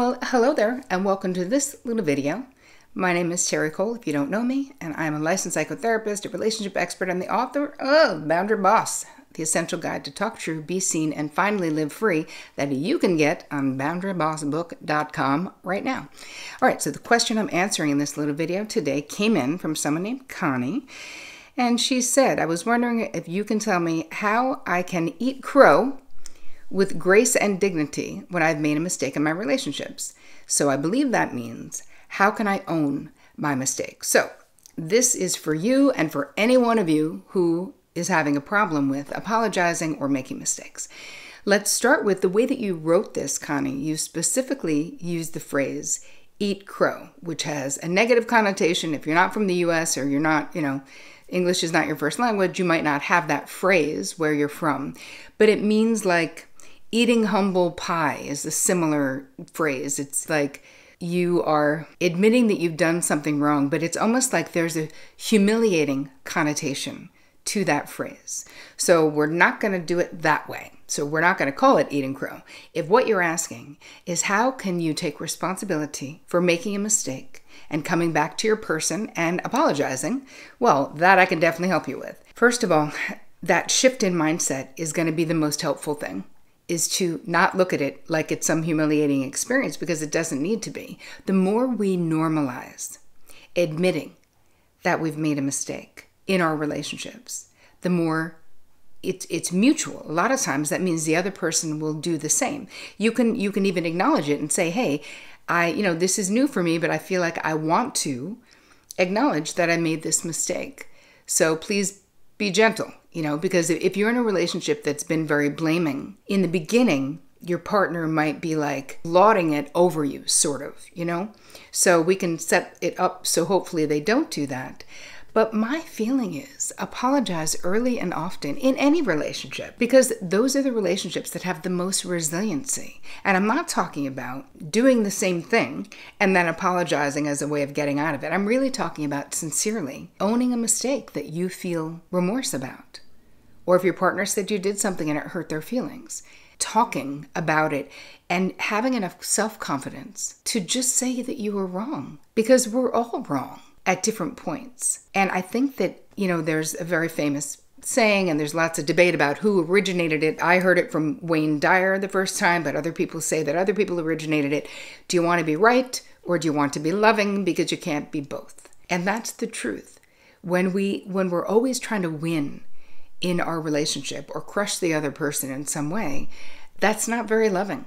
Well, hello there, and welcome to this little video. My name is Terri Cole, if you don't know me, and I'm a licensed psychotherapist, a relationship expert, and the author of Boundary Boss, the essential guide to talk true, be seen, and finally live free that you can get on boundarybossbook.com right now. All right, so the question I'm answering in this little video today came in from someone named Connie. And she said, I was wondering if you can tell me how I can eat crow with grace and dignity when I've made a mistake in my relationships. So I believe that means how can I own my mistake? So this is for you and for any one of you who is having a problem with apologizing or making mistakes. Let's start with the way that you wrote this, Connie. You specifically used the phrase eat crow, which has a negative connotation. If you're not from the US or you're not, you know, English is not your first language, you might not have that phrase where you're from. But it means like eating humble pie is a similar phrase. It's like you are admitting that you've done something wrong, but it's almost like there's a humiliating connotation to that phrase. So we're not going to do it that way. So we're not going to call it eating crow. If what you're asking is how can you take responsibility for making a mistake and coming back to your person and apologizing, well, that I can definitely help you with. First of all, that shift in mindset is going to be the most helpful thing is to not look at it like it's some humiliating experience because it doesn't need to be. The more we normalize admitting that we've made a mistake in our relationships, the more it's it's mutual. A lot of times that means the other person will do the same. You can you can even acknowledge it and say, "Hey, I, you know, this is new for me, but I feel like I want to acknowledge that I made this mistake. So please be gentle you know, because if you're in a relationship that's been very blaming, in the beginning, your partner might be like lauding it over you, sort of, you know? So we can set it up so hopefully they don't do that. But my feeling is apologize early and often in any relationship because those are the relationships that have the most resiliency. And I'm not talking about doing the same thing and then apologizing as a way of getting out of it. I'm really talking about sincerely owning a mistake that you feel remorse about. Or if your partner said you did something and it hurt their feelings, talking about it and having enough self confidence to just say that you were wrong because we're all wrong at different points. And I think that, you know, there's a very famous saying, and there's lots of debate about who originated it. I heard it from Wayne Dyer the first time, but other people say that other people originated it. Do you want to be right or do you want to be loving? Because you can't be both. And that's the truth. When we when we're always trying to win in our relationship or crush the other person in some way, that's not very loving.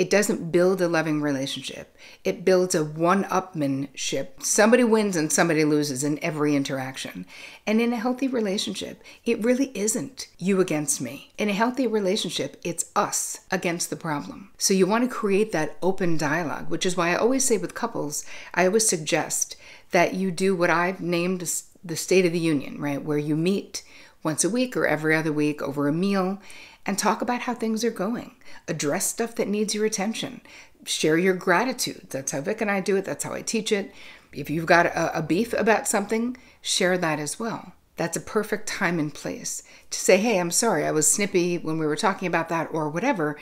It doesn't build a loving relationship. It builds a one upmanship. Somebody wins and somebody loses in every interaction. And in a healthy relationship, it really isn't you against me. In a healthy relationship, it's us against the problem. So you want to create that open dialogue, which is why I always say with couples, I always suggest that you do what I've named the State of the Union, right? Where you meet once a week or every other week over a meal and talk about how things are going. Address stuff that needs your attention. Share your gratitude. That's how Vic and I do it. That's how I teach it. If you've got a, a beef about something, share that as well. That's a perfect time and place to say, hey, I'm sorry, I was snippy when we were talking about that or whatever.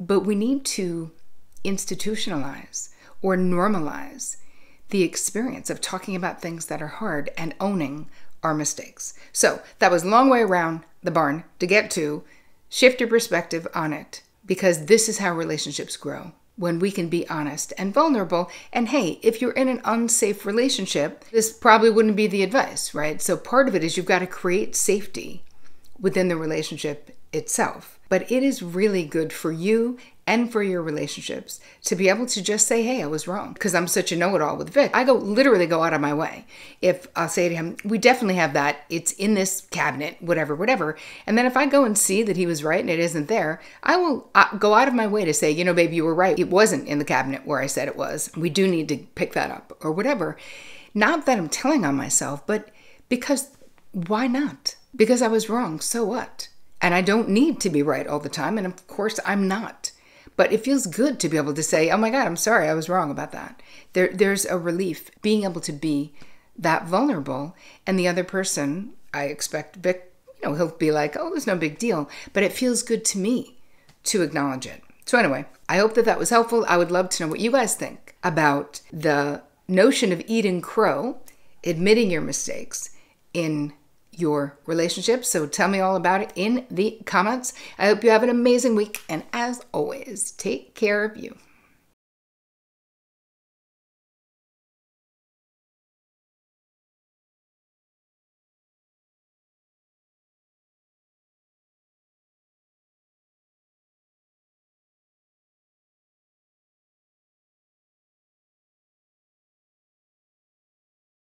But we need to institutionalize or normalize the experience of talking about things that are hard and owning our mistakes. So that was a long way around the barn to get to shift your perspective on it because this is how relationships grow when we can be honest and vulnerable. And hey, if you're in an unsafe relationship, this probably wouldn't be the advice, right? So part of it is you've got to create safety within the relationship itself. But it is really good for you and for your relationships to be able to just say, hey, I was wrong. Because I'm such a know it all with Vic. I go literally go out of my way. If I'll say to him, we definitely have that. It's in this cabinet, whatever, whatever. And then if I go and see that he was right and it isn't there, I will uh, go out of my way to say, you know, babe, you were right. It wasn't in the cabinet where I said it was. We do need to pick that up or whatever. Not that I'm telling on myself, but because why not? Because I was wrong. So what? And I don't need to be right all the time. And of course, I'm not. But it feels good to be able to say, "Oh my God, I'm sorry, I was wrong about that." There, there's a relief being able to be that vulnerable, and the other person, I expect Vic, you know, he'll be like, "Oh, there's no big deal," but it feels good to me to acknowledge it. So anyway, I hope that that was helpful. I would love to know what you guys think about the notion of eating crow, admitting your mistakes in your relationship. So tell me all about it in the comments. I hope you have an amazing week. And as always, take care of you.